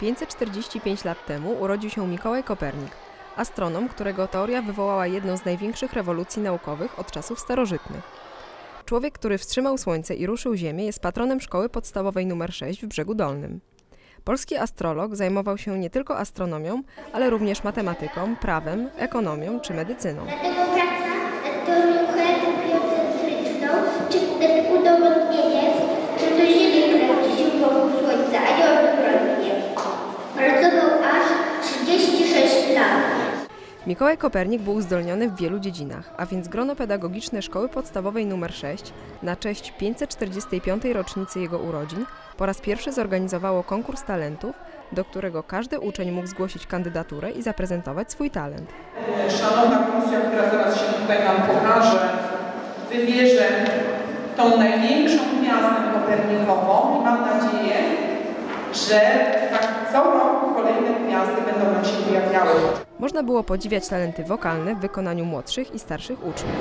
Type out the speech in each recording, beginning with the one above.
545 lat temu urodził się Mikołaj Kopernik, astronom, którego teoria wywołała jedną z największych rewolucji naukowych od czasów starożytnych. Człowiek, który wstrzymał Słońce i ruszył Ziemię, jest patronem szkoły podstawowej nr 6 w Brzegu Dolnym. Polski astrolog zajmował się nie tylko astronomią, ale również matematyką, prawem, ekonomią czy medycyną. Pracował aż 36 lat. Mikołaj Kopernik był uzdolniony w wielu dziedzinach, a więc grono pedagogiczne Szkoły Podstawowej nr 6 na cześć 545. rocznicy jego urodzin po raz pierwszy zorganizowało konkurs talentów, do którego każdy uczeń mógł zgłosić kandydaturę i zaprezentować swój talent. Szanowna komisja, która zaraz się tutaj nam pokaże, wybierze tą największą gwiazdę kopernikową i mam nadzieję, że tak co roku kolejne gwiazdy będą nam się pojawiały. Można było podziwiać talenty wokalne w wykonaniu młodszych i starszych uczniów.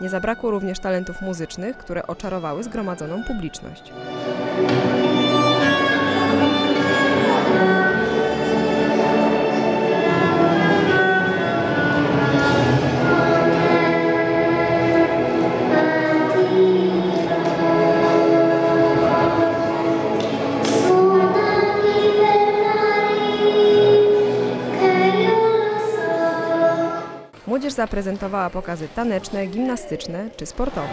Nie zabrakło również talentów muzycznych, które oczarowały zgromadzoną publiczność. Młodzież zaprezentowała pokazy taneczne, gimnastyczne czy sportowe.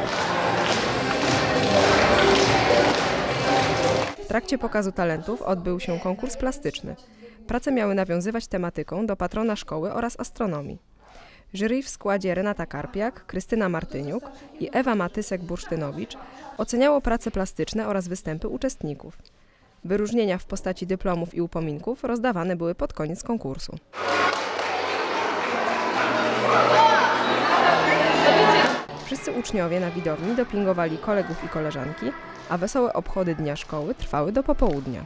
W trakcie pokazu talentów odbył się konkurs plastyczny. Prace miały nawiązywać tematyką do patrona szkoły oraz astronomii. Jury w składzie Renata Karpiak, Krystyna Martyniuk i Ewa Matysek-Bursztynowicz oceniało prace plastyczne oraz występy uczestników. Wyróżnienia w postaci dyplomów i upominków rozdawane były pod koniec konkursu. Uczniowie na widowni dopingowali kolegów i koleżanki, a wesołe obchody dnia szkoły trwały do popołudnia.